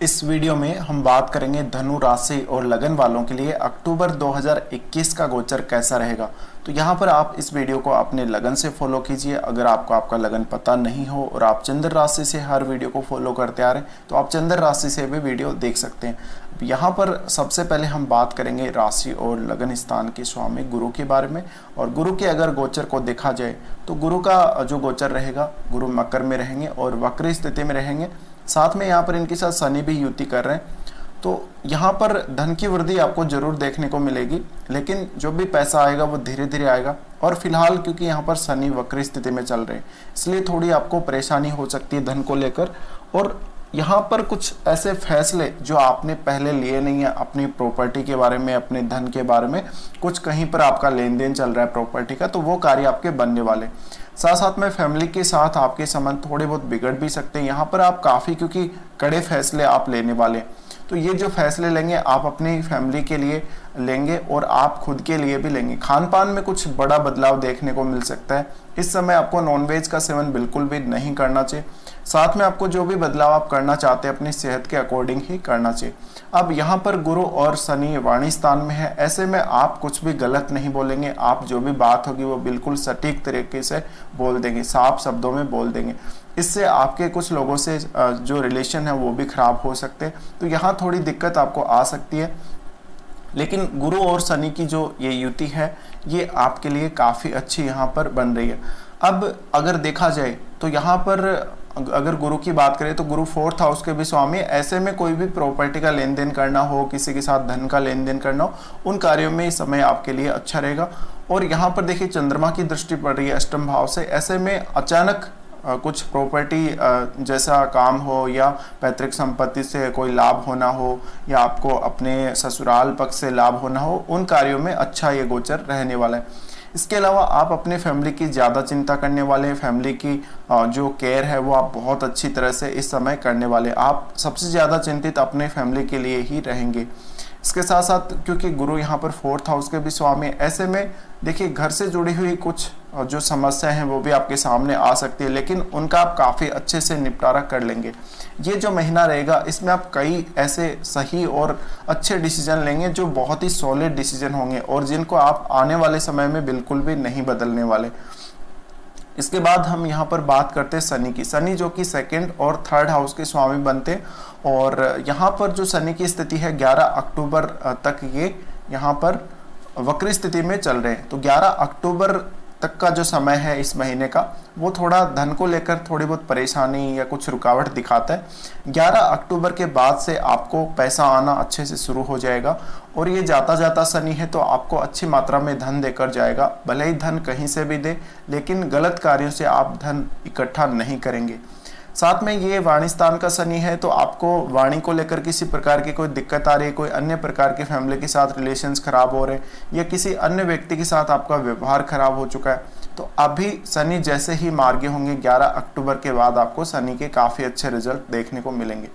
इस वीडियो में हम बात करेंगे धनु राशि और लगन वालों के लिए अक्टूबर 2021 का गोचर कैसा रहेगा। तो यहाँ पर आप इस वीडियो को अपने लगन से फॉलो कीजिए। अगर आपको आपका लगन पता नहीं हो और आप चंद्र राशि से हर वीडियो को फॉलो करते आ रहे हैं तो आप चंद्र राशि से भी वीडियो देख सकते हैं। यहाँ पर सबसे पहले हम बात करेंगे राशि और लगन स्थान के स्वामी गुरु के बारे में। और गुरु के अगर गोचर को देखा जाए तो गुरु का जो गोचर रहेगा, गुरु मकर में रहेंगे और वक्र स्थिति में रहेंगे। साथ में यहाँ पर इनके साथ शनि भी युति कर रहे हैं। तो यहाँ पर धन की वृद्धि आपको ज़रूर देखने को मिलेगी, लेकिन जो भी पैसा आएगा वो धीरे धीरे आएगा। और फ़िलहाल क्योंकि यहाँ पर शनि वक्री स्थिति में चल रहे हैं, इसलिए थोड़ी आपको परेशानी हो सकती है धन को लेकर। और यहाँ पर कुछ ऐसे फैसले जो आपने पहले लिए नहीं है अपनी प्रॉपर्टी के बारे में, अपने धन के बारे में, कुछ कहीं पर आपका लेन देन चल रहा है प्रॉपर्टी का तो वो कार्य आपके बनने वाले साथ साथ में फैमिली के साथ आपके संबंध थोड़े बहुत बिगड़ भी सकते हैं। यहाँ पर आप काफ़ी, क्योंकि कड़े फैसले आप लेने वाले तो ये जो फैसले लेंगे, आप अपनी फैमिली के लिए लेंगे और आप खुद के लिए भी लेंगे। खान पान में कुछ बड़ा बदलाव देखने को मिल सकता है। इस समय आपको नॉनवेज का सेवन बिल्कुल भी नहीं करना चाहिए। साथ में आपको जो भी बदलाव आप करना चाहते हैं, अपनी सेहत के अकॉर्डिंग ही करना चाहिए। अब यहाँ पर गुरु और शनि वाणी स्थान में है। ऐसे में आप कुछ भी गलत नहीं बोलेंगे। आप जो भी बात होगी, वो बिल्कुल सटीक तरीके से बोल देंगे। साफ़ शब्दों में बोल देंगे। इससे आपके कुछ लोगों से जो रिलेशन है, वो भी खराब हो सकते हैं। तो यहाँ थोड़ी दिक्कत आपको आ सकती है। लेकिन गुरु और शनि की जो ये युति है, ये आपके लिए काफ़ी अच्छी यहाँ पर बन रही है। अब अगर देखा जाए तो यहाँ पर अगर गुरु की बात करें तो गुरु फोर्थ हाउस के भी स्वामी, ऐसे में कोई भी प्रॉपर्टी का लेन देन करना हो, किसी के साथ धन का लेन देन करना हो, उन कार्यों में समय आपके लिए अच्छा रहेगा। और यहाँ पर देखिए चंद्रमा की दृष्टि पड़ रही है अष्टम भाव से। ऐसे में अचानक कुछ प्रॉपर्टी जैसा काम हो या पैतृक संपत्ति से कोई लाभ होना हो या आपको अपने ससुराल पक्ष से लाभ होना हो, उन कार्यों में अच्छा ये गोचर रहने वाला है। इसके अलावा आप अपने फैमिली की ज़्यादा चिंता करने वाले, फैमिली की जो केयर है वो आप बहुत अच्छी तरह से इस समय करने वाले। आप सबसे ज़्यादा चिंतित अपने फैमिली के लिए ही रहेंगे। इसके साथ साथ क्योंकि गुरु यहाँ पर फोर्थ हाउस के भी स्वामी ऐसे में देखिए, घर से जुड़ी हुई कुछ जो समस्या हैं वो भी आपके सामने आ सकती है, लेकिन उनका आप काफ़ी अच्छे से निपटारा कर लेंगे। ये जो महीना रहेगा, इसमें आप कई ऐसे सही और अच्छे डिसीज़न लेंगे जो बहुत ही सॉलिड डिसीज़न होंगे और जिनको आप आने वाले समय में बिल्कुल भी नहीं बदलने वाले। इसके बाद हम यहाँ पर बात करते हैं शनि की। शनि जो कि सेकंड और थर्ड हाउस के स्वामी बनते और यहाँ पर जो शनि की स्थिति है 11 अक्टूबर तक ये यहाँ पर वक्री स्थिति में चल रहे हैं। तो 11 अक्टूबर तक का जो समय है इस महीने का, वो थोड़ा धन को लेकर थोड़ी बहुत परेशानी या कुछ रुकावट दिखाता है। 11 अक्टूबर के बाद से आपको पैसा आना अच्छे से शुरू हो जाएगा और ये जाता जाता शनि है तो आपको अच्छी मात्रा में धन देकर जाएगा। भले ही धन कहीं से भी दे, लेकिन गलत कार्यों से आप धन इकट्ठा नहीं करेंगे। साथ में ये वाणी स्थान का शनि है तो आपको वाणी को लेकर किसी प्रकार की कोई दिक्कत आ रही है, कोई अन्य प्रकार के फैमिली के साथ रिलेशंस खराब हो रहे हैं, या किसी अन्य व्यक्ति के साथ आपका व्यवहार खराब हो चुका है तो अभी शनि जैसे ही मार्गे होंगे 11 अक्टूबर के बाद आपको शनि के काफ़ी अच्छे रिज़ल्ट देखने को मिलेंगे।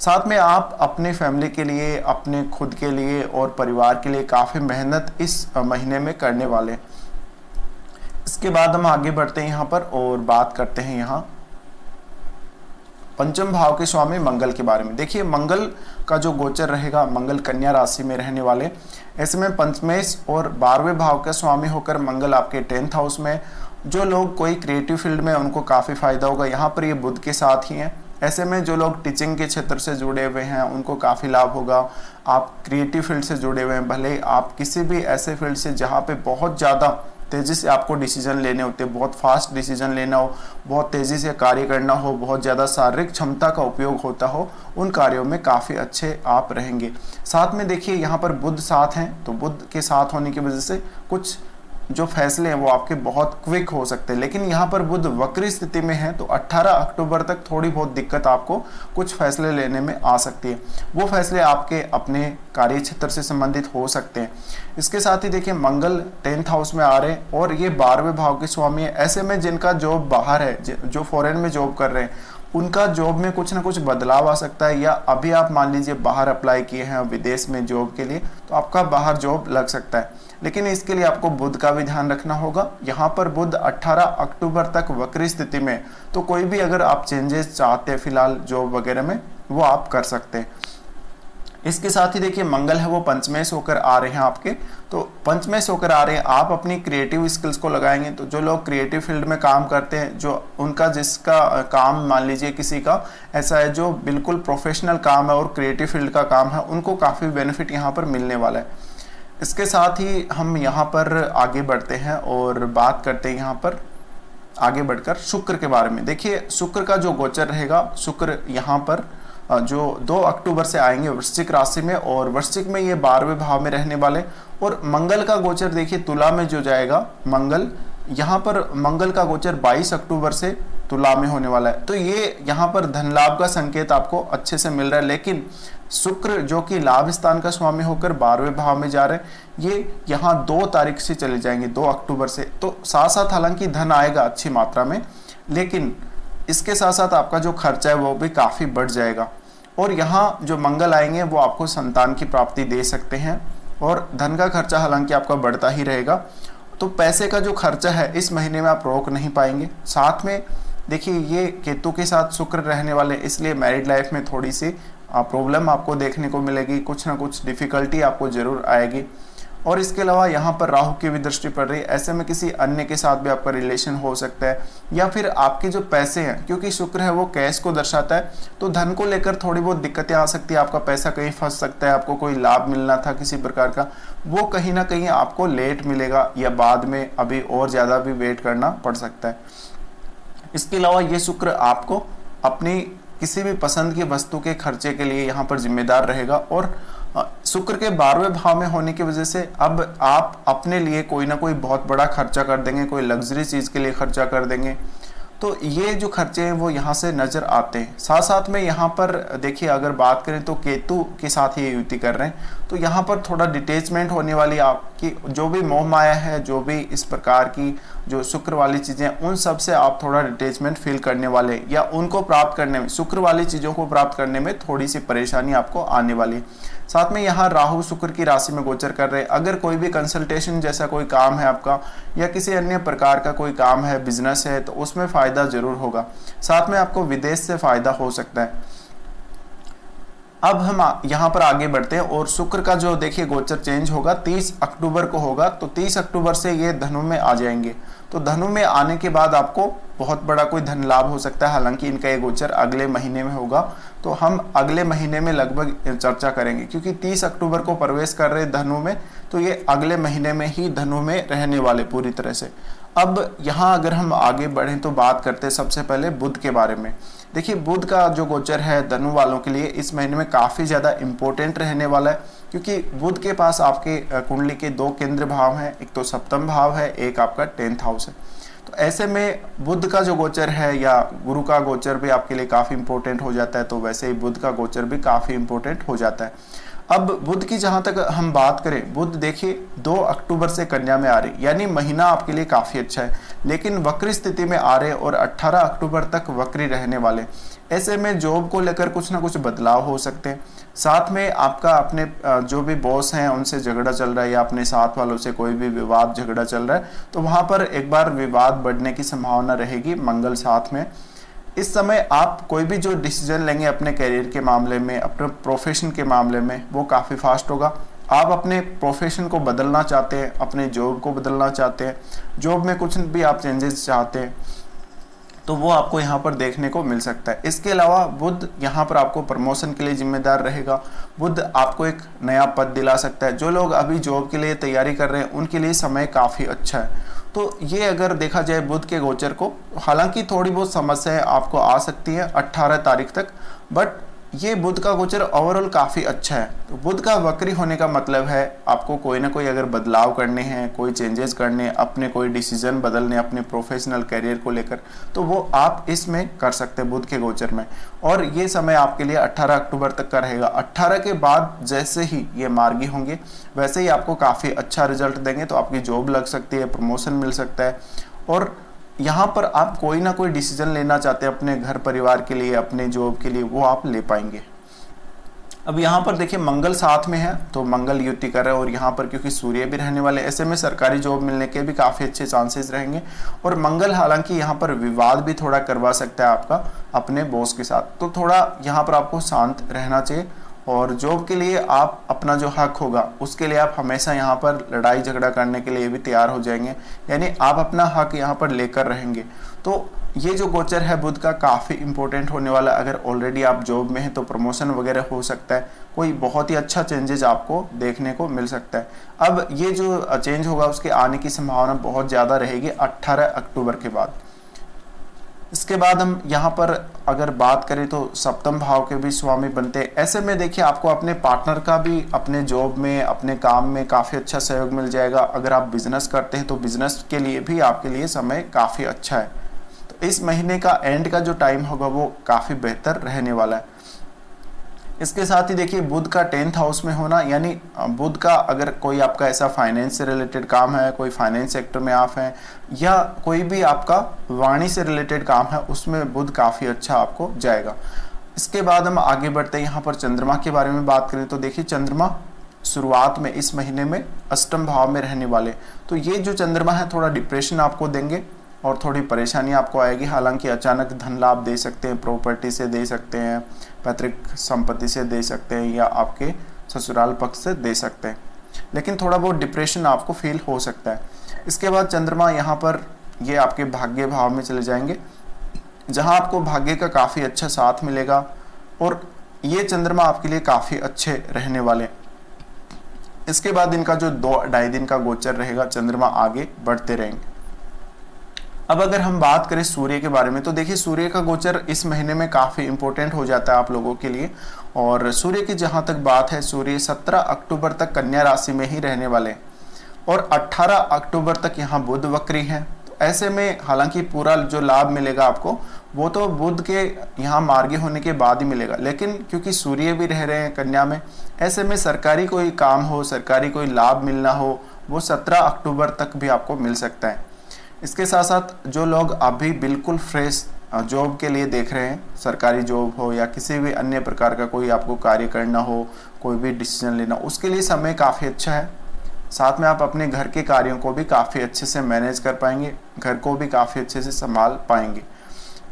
साथ में आप अपने फैमिली के लिए, अपने खुद के लिए और परिवार के लिए काफ़ी मेहनत इस महीने में करने वाले हैं। इसके बाद हम आगे बढ़ते हैं यहाँ पर और बात करते हैं यहाँ पंचम भाव के स्वामी मंगल के बारे में। देखिए, मंगल का जो गोचर रहेगा, मंगल कन्या राशि में रहने वाले ऐसे में पंचमेश और बारहवें भाव का स्वामी होकर मंगल आपके टेंथ हाउस में जो लोग कोई क्रिएटिव फ़ील्ड में उनको काफ़ी फ़ायदा होगा। यहाँ पर ये बुद्ध के साथ ही हैं। ऐसे में जो लोग टीचिंग के क्षेत्र से जुड़े हुए हैं, उनको काफ़ी लाभ होगा। आप क्रिएटिव फ़ील्ड से जुड़े हुए हैं, भले आप किसी भी ऐसे फ़ील्ड से, जहाँ पे बहुत ज़्यादा तेज़ी से आपको डिसीज़न लेने होते हैं। बहुत फास्ट डिसीज़न लेना हो, बहुत तेज़ी से कार्य करना हो, बहुत ज़्यादा शारीरिक क्षमता का उपयोग होता हो, उन कार्यों में काफ़ी अच्छे आप रहेंगे। साथ में देखिए, यहाँ पर बुद्ध साथ हैं तो बुद्ध के साथ होने की वजह से कुछ जो फैसले हैं वो आपके बहुत क्विक हो सकते हैं। लेकिन यहाँ पर बुद्ध वक्री स्थिति में है तो 18 अक्टूबर तक थोड़ी बहुत दिक्कत आपको कुछ फैसले लेने में आ सकती है। वो फैसले आपके अपने कार्य क्षेत्र से संबंधित हो सकते हैं। इसके साथ ही देखिए, मंगल टेंथ हाउस में आ रहे हैं और ये बारहवें भाव के स्वामी है। ऐसे में जिनका जॉब बाहर है, जो फॉरेन में जॉब कर रहे हैं उनका जॉब में कुछ ना कुछ बदलाव आ सकता है या अभी आप मान लीजिए बाहर अप्लाई किए हैं विदेश में जॉब के लिए तो आपका बाहर जॉब लग सकता है। लेकिन इसके लिए आपको बुद्ध का भी ध्यान रखना होगा। यहाँ पर बुद्ध 18 अक्टूबर तक वक्री स्थिति में तो कोई भी अगर आप चेंजेस चाहते हैं फ़िलहाल जॉब वगैरह में, वो आप कर सकते हैं। इसके साथ ही देखिए, मंगल है, वो पंचमेश होकर आ रहे हैं आपके। तो पंचमेश होकर आ रहे हैं, आप अपनी क्रिएटिव स्किल्स को लगाएँगे। तो जो लोग क्रिएटिव फ़ील्ड में काम करते हैं, जो उनका जिसका काम मान लीजिए किसी का, ऐसा है, जो बिल्कुल प्रोफेशनल काम है और क्रिएटिव फ़ील्ड का काम है, उनको काफ़ी बेनिफिट यहाँ पर मिलने वाला है। इसके साथ ही हम यहाँ पर आगे बढ़ते हैं और बात करते हैं यहाँ पर आगे बढ़कर शुक्र के बारे में। देखिए, शुक्र का जो गोचर रहेगा, शुक्र यहाँ पर जो 2 अक्टूबर से आएँगे वृश्चिक राशि में और वृश्चिक में ये बारहवें भाव में रहने वाले और मंगल का गोचर देखिए, तुला में जो जाएगा, मंगल, यहाँ पर मंगल का गोचर 22 अक्टूबर से तुला में होने वाला है। तो ये यहाँ पर धन लाभ का संकेत आपको अच्छे से मिल रहा है, लेकिन शुक्र जो कि लाभ स्थान का स्वामी होकर बारहवें भाव में जा रहे हैं, ये यहाँ दो तारीख से चले जाएँगे, दो अक्टूबर से। तो साथ साथ हालाँकि धन आएगा अच्छी मात्रा में, लेकिन इसके साथ साथ आपका जो खर्चा है वो भी काफ़ी बढ़ जाएगा। और यहाँ जो मंगल आएँगे, वो आपको संतान की प्राप्ति दे सकते हैं और धन का खर्चा हालाँकि आपका बढ़ता ही रहेगा। तो पैसे का जो खर्चा है, इस महीने में आप रोक नहीं पाएँगे। साथ में, देखिए, ये केतु के साथ शुक्र रहने वाले, इसलिए मैरिड लाइफ में थोड़ी सी प्रॉब्लम आपको देखने को मिलेगी। कुछ ना कुछ डिफ़िकल्टी आपको ज़रूर आएगी। और इसके अलावा यहाँ पर राहु की भी दृष्टि पड़ रही है। ऐसे में किसी अन्य के साथ भी आपका रिलेशन हो सकता है, या फिर आपके जो पैसे हैं, क्योंकि शुक्र है वो कैश को दर्शाता है तो धन को लेकर थोड़ी बहुत दिक्कतें आ सकती है। आपका पैसा कहीं फंस सकता है, आपको कोई लाभ मिलना था किसी प्रकार का, वो कहीं ना कहीं आपको लेट मिलेगा, या बाद में अभी और ज़्यादा भी वेट करना पड़ सकता है। इसके अलावा ये शुक्र आपको अपनी किसी भी पसंद की वस्तु के खर्चे के लिए यहाँ पर जिम्मेदार रहेगा और शुक्र के बारहवें भाव में होने की वजह से अब आप अपने लिए कोई ना कोई बहुत बड़ा खर्चा कर देंगे, कोई लग्जरी चीज़ के लिए खर्चा कर देंगे। तो ये जो खर्चे हैं वो यहाँ से नज़र आते हैं। साथ साथ में यहाँ पर देखिए, अगर बात करें तो केतु के साथ ये युति कर रहे हैं। तो यहाँ पर थोड़ा डिटेचमेंट होने वाली आपकी जो भी मोह माया है, जो भी इस प्रकार की जो शुक्र वाली चीज़ें, उन सबसे आप थोड़ा डिटेचमेंट फील करने वाले या उनको प्राप्त करने में, शुक्र वाली चीज़ों को प्राप्त करने में थोड़ी सी परेशानी आपको आने वाली साथ में यहाँ राहु शुक्र की राशि में गोचर कर रहे हैं। अगर कोई भी कंसल्टेशन जैसा कोई काम है आपका, या किसी अन्य प्रकार का कोई काम है बिज़नेस है तो उसमें फ़ायदा ज़रूर होगा। साथ में आपको विदेश से फ़ायदा हो सकता है। अब हम यहाँ पर आगे बढ़ते हैं और शुक्र का जो देखिए गोचर चेंज होगा 30 अक्टूबर को होगा तो 30 अक्टूबर से ये धनु में आ जाएँगे। तो धनु में आने के बाद आपको बहुत बड़ा कोई धन लाभ हो सकता है, हालाँकि इनका ये गोचर अगले महीने में होगा। तो हम अगले महीने में लगभग चर्चा करेंगे, क्योंकि 30 अक्टूबर को प्रवेश कर रहे धनु में तो ये अगले महीने में ही धनु में रहने वाले पूरी तरह से। अब यहाँ अगर हम आगे बढ़ें तो बात करते हैं सबसे पहले बुद्ध के बारे में। देखिए, बुद्ध का जो गोचर है धनु वालों के लिए इस महीने में काफ़ी ज़्यादा इम्पोर्टेंट रहने वाला है, क्योंकि बुद्ध के पास आपके कुंडली के दो केंद्र भाव हैं, एक तो सप्तम भाव है, एक आपका टेंथ हाउस है। तो ऐसे में बुद्ध का जो गोचर है या गुरु का गोचर भी आपके लिए काफ़ी इंपॉर्टेंट हो जाता है तो वैसे ही बुद्ध का गोचर भी काफ़ी इंपॉर्टेंट हो जाता है। अब बुद्ध की जहाँ तक हम बात करें, बुद्ध देखिए 2 अक्टूबर से कन्या में आ रही, यानी महीना आपके लिए काफ़ी अच्छा है। लेकिन वक्री स्थिति में आ रहे और 18 अक्टूबर तक वक्री रहने वाले, ऐसे में जॉब को लेकर कुछ ना कुछ बदलाव हो सकते हैं। साथ में आपका अपने जो भी बॉस हैं, उनसे झगड़ा चल रहा है या अपने साथ वालों से कोई भी विवाद, झगड़ा चल रहा है तो वहाँ पर एक बार विवाद बढ़ने की संभावना रहेगी, मंगल साथ में। इस समय आप कोई भी जो डिसीज़न लेंगे अपने करियर के मामले में, अपने प्रोफेशन के मामले में, वो काफ़ी फास्ट होगा। आप अपने प्रोफेशन को बदलना चाहते हैं, अपने जॉब को बदलना चाहते हैं जॉब में कुछ भी आप चेंजेस चाहते हैं तो वो आपको यहाँ पर देखने को मिल सकता है। इसके अलावा बुद्ध यहाँ पर आपको प्रमोशन के लिए जिम्मेदार रहेगा। बुद्ध आपको एक नया पद दिला सकता है। जो लोग अभी जॉब के लिए तैयारी कर रहे हैं, उनके लिए समय काफ़ी अच्छा है। तो ये अगर देखा जाए बुध के गोचर को, हालाँकि थोड़ी बहुत समस्याएँ आपको आ सकती है 18 तारीख तक बट ये बुध का गोचर ओवरऑल काफ़ी अच्छा है। तो बुध का वक्री होने का मतलब है, आपको कोई ना कोई अगर बदलाव करने हैं, कोई चेंजेस करने अपने कोई डिसीज़न बदलने, अपने प्रोफेशनल करियर को लेकर तो वो आप इसमें कर सकते हैं बुध के गोचर में। और ये समय आपके लिए 18 अक्टूबर तक का रहेगा। 18 के बाद जैसे ही ये मार्गी होंगे, वैसे ही आपको काफ़ी अच्छा रिज़ल्ट देंगे तो आपकी जॉब लग सकती है प्रमोशन मिल सकता है। और यहाँ पर आप कोई ना कोई डिसीज़न लेना चाहते हैं अपने घर परिवार के लिए, अपने जॉब के लिए, वो आप ले पाएँगे। अब यहाँ पर देखिए, मंगल साथ में है तो मंगल युति कर रहे हैं और यहाँ पर क्योंकि सूर्य भी रहने वाले ऐसे में सरकारी जॉब मिलने के भी काफ़ी अच्छे चांसेस रहेंगे। और मंगल हालाँकि यहाँ पर विवाद भी थोड़ा करवा सकता है आपका, अपने बॉस के साथ। तो थोड़ा यहाँ पर आपको शांत रहना चाहिए। और जॉब के लिए आप अपना जो हक होगा, उसके लिए आप हमेशा यहाँ पर लड़ाई झगड़ा करने के लिए भी तैयार हो जाएँगे। यानी आप अपना हक यहाँ पर लेकर रहेंगे। तो ये जो गोचर है बुध का काफ़ी इंपॉर्टेंट होने वाला अगर ऑलरेडी आप जॉब में हैं तो प्रमोशन वगैरह हो सकता है। कोई बहुत ही अच्छा चेंजेस आपको देखने को मिल सकता है। अब ये जो चेंज होगा, उसके आने की संभावना बहुत ज़्यादा रहेगी 18 अक्टूबर के बाद। इसके बाद हम यहाँ पर अगर बात करें तो सप्तम भाव के भी स्वामी बनते हैं। ऐसे में देखिए, आपको अपने पार्टनर का भी, अपने जॉब में, अपने काम में काफ़ी अच्छा सहयोग मिल जाएगा। अगर आप बिज़नेस करते हैं तो बिज़नेस के लिए भी आपके लिए समय काफ़ी अच्छा है। तो इस महीने का एंड का जो टाइम होगा, वो काफ़ी बेहतर रहने वाला है। इसके साथ ही देखिए, बुध का टेंथ हाउस में होना, यानी बुध का अगर कोई आपका ऐसा फाइनेंस से रिलेटेड काम है, कोई फाइनेंस सेक्टर में आप हैं, या कोई भी आपका वाणी से रिलेटेड काम है, उसमें बुध काफ़ी अच्छा आपको जाएगा। इसके बाद हम आगे बढ़ते हैं, यहाँ पर चंद्रमा के बारे में बात करें तो देखिए, चंद्रमा शुरुआत में, इस महीने में अष्टम भाव में रहने वाले। तो ये जो चंद्रमा है, थोड़ा डिप्रेशन आपको देंगे और थोड़ी परेशानी आपको आएगी। हालाँकि अचानक धन लाभ दे सकते हैं प्रॉपर्टी से दे सकते हैं पैतृक संपत्ति से दे सकते हैं या आपके ससुराल पक्ष से दे सकते हैं। लेकिन थोड़ा बहुत डिप्रेशन आपको फील हो सकता है। इसके बाद चंद्रमा यहाँ पर ये आपके भाग्य भाव में चले जाएँगे, जहाँ आपको भाग्य का काफ़ी अच्छा साथ मिलेगा और ये चंद्रमा आपके लिए काफ़ी अच्छे रहने वाले इसके बाद इनका जो दो, ढाई दिन का गोचर रहेगा, चंद्रमा आगे बढ़ते रहेंगे। अब अगर हम बात करें सूर्य के बारे में तो देखिए सूर्य का गोचर इस महीने में काफ़ी इंपॉर्टेंट हो जाता है आप लोगों के लिए। और सूर्य की जहाँ तक बात है, सूर्य 17 अक्टूबर तक कन्या राशि में ही रहने वाले हैं। और 18 अक्टूबर तक यहाँ बुध वक्री हैं। तो ऐसे में हालाँकि पूरा जो लाभ मिलेगा आपको, वो तो बुध के यहाँ मार्गी होने के बाद ही मिलेगा। लेकिन क्योंकि सूर्य भी रह रहे हैं कन्या में, ऐसे में सरकारी कोई काम हो, सरकारी कोई लाभ मिलना हो, वो 17 अक्टूबर तक भी आपको मिल सकता है। इसके साथ साथ जो लोग अभी बिल्कुल फ्रेश जॉब के लिए देख रहे हैं, सरकारी जॉब हो या किसी भी अन्य प्रकार का कोई आपको कार्य करना हो, कोई भी डिसीज़न लेना उसके लिए समय काफ़ी अच्छा है। साथ में आप अपने घर के कार्यों को भी काफ़ी अच्छे से मैनेज कर पाएँगे, घर को भी काफ़ी अच्छे से संभाल पाएँगे।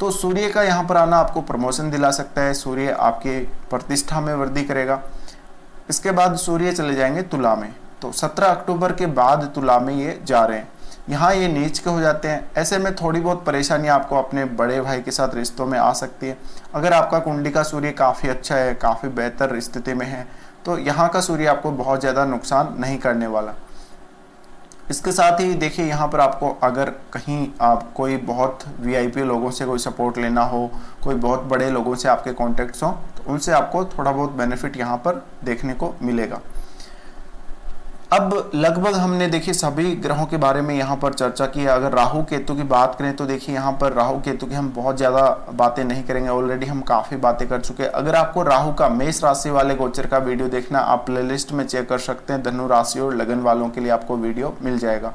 तो सूर्य का यहाँ पर आना आपको प्रमोशन दिला सकता है, सूर्य आपके प्रतिष्ठा में वृद्धि करेगा। इसके बाद सूर्य चले जाएँगे तुला में। तो 17 अक्टूबर के बाद तुला में ये जा रहे हैं। यहाँ ये नीच के हो जाते हैं। ऐसे में थोड़ी बहुत परेशानी आपको अपने बड़े भाई के साथ रिश्तों में आ सकती है। अगर आपका कुंडली का सूर्य काफ़ी अच्छा है, काफ़ी बेहतर स्थिति में है तो यहाँ का सूर्य आपको बहुत ज़्यादा नुकसान नहीं करने वाला। इसके साथ ही देखिए, यहाँ पर आपको अगर कहीं आप कोई बहुत वीआईपी लोगों से कोई सपोर्ट लेना हो, कोई बहुत बड़े लोगों से आपके कॉन्टेक्ट्स हों तो उनसे आपको थोड़ा बहुत बेनिफिट यहाँ पर देखने को मिलेगा। अब लगभग हमने देखिए सभी ग्रहों के बारे में यहाँ पर चर्चा की है। अगर राहु केतु की बात करें तो देखिए यहाँ पर राहु केतु की हम बहुत ज़्यादा बातें नहीं करेंगे। ऑलरेडी हम काफ़ी बातें कर चुके हैं। अगर आपको राहु का मेष राशि वाले गोचर का वीडियो देखना आप प्लेलिस्ट में चेक कर सकते हैं। धनु राशि और लगन वालों के लिए आपको वीडियो मिल जाएगा।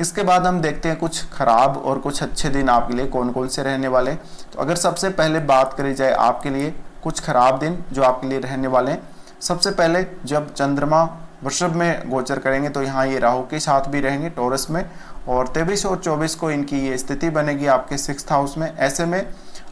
इसके बाद हम देखते हैं कुछ खराब और कुछ अच्छे दिन आपके लिए कौन कौन से रहने वाले तो अगर सबसे पहले बात करी जाए आपके लिए कुछ खराब दिन जो आपके लिए रहने वाले हैं, सबसे पहले जब चंद्रमा वृषभ में गोचर करेंगे तो यहाँ ये राहु के साथ भी रहेंगे टोरस में और तेईस और चौबीस को इनकी ये स्थिति बनेगी आपके सिक्स हाउस में। ऐसे में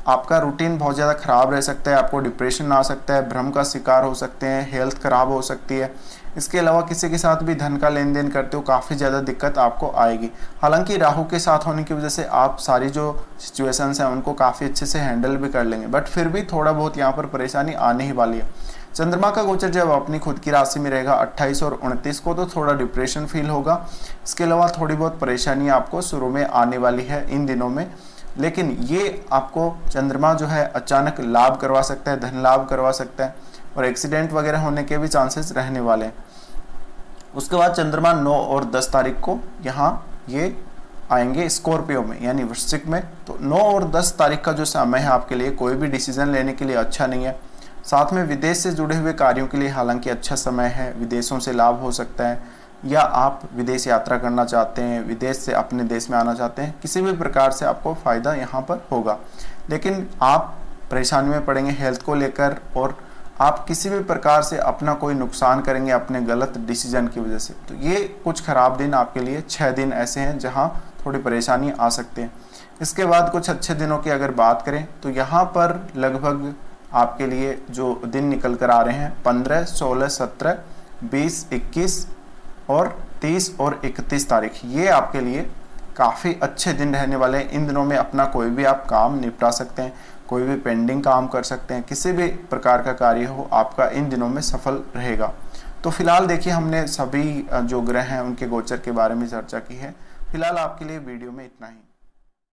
आपका रूटीन बहुत ज़्यादा ख़राब रह सकता है, आपको डिप्रेशन आ सकता है, भ्रम का शिकार हो सकते हैं, हेल्थ ख़राब हो सकती है। इसके अलावा किसी के साथ भी धन का लेन देन करते हो, काफ़ी ज़्यादा दिक्कत आपको आएगी। हालाँकि राहु के साथ होने की वजह से आप सारी जो सिचुएशंस हैं, उनको काफ़ी अच्छे से हैंडल भी कर लेंगे। बट फिर भी थोड़ा बहुत यहाँ पर परेशानी आने ही वाली है। चंद्रमा का गोचर जब अपनी खुद की राशि में रहेगा 28 और 29 को तो थोड़ा डिप्रेशन फील होगा। इसके अलावा थोड़ी बहुत परेशानी आपको शुरू में आने वाली है इन दिनों में। लेकिन ये आपको चंद्रमा जो है, अचानक लाभ करवा सकता है, धन लाभ करवा सकता है और एक्सीडेंट वगैरह होने के भी चांसेस रहने वाले हैं। उसके बाद चंद्रमा 9 और 10 तारीख को यहाँ ये आएँगे स्कॉर्पियो में, यानी वृश्चिक में। तो 9 और 10 तारीख का जो समय है आपके लिए, कोई भी डिसीज़न लेने के लिए अच्छा नहीं है। साथ में विदेश से जुड़े हुए कार्यों के लिए हालाँकि अच्छा समय है, विदेशों से लाभ हो सकता है, या आप विदेश यात्रा करना चाहते हैं, विदेश से अपने देश में आना चाहते हैं, किसी भी प्रकार से आपको फ़ायदा यहाँ पर होगा। लेकिन आप परेशानी में पड़ेंगे हेल्थ को लेकर और आप किसी भी प्रकार से अपना कोई नुकसान करेंगे अपने गलत डिसीज़न की वजह से। तो ये कुछ ख़राब दिन आपके लिए छः दिन ऐसे हैं जहाँ थोड़ी परेशानी आ सकते हैं। इसके बाद कुछ अच्छे दिनों की अगर बात करें तो यहाँ पर लगभग आपके लिए जो दिन निकल कर आ रहे हैं, पंद्रह, सोलह, सत्रह, बीस, इक्कीस और तीस और इकतीस तारीख, ये आपके लिए काफ़ी अच्छे दिन रहने वाले हैं। इन दिनों में अपना कोई भी आप काम निपटा सकते हैं, कोई भी पेंडिंग काम कर सकते हैं, किसी भी प्रकार का कार्य हो, आपका इन दिनों में सफल रहेगा। तो फ़िलहाल देखिए, हमने सभी जो ग्रह हैं, उनके गोचर के बारे में चर्चा की है। फ़िलहाल आपके लिए वीडियो में इतना ही।